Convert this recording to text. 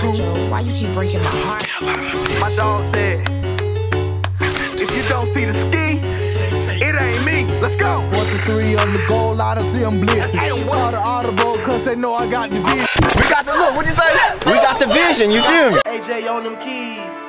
Why you keep breaking my heart? My dog said, if you don't see the ski, it ain't me. Let's go. One, two, three on the goal I don't see them blitzing. Hey, what? Call the audible, cause they know I got the vision. We got the look. What do you say? We got the vision, you feel me? AJ on them keys.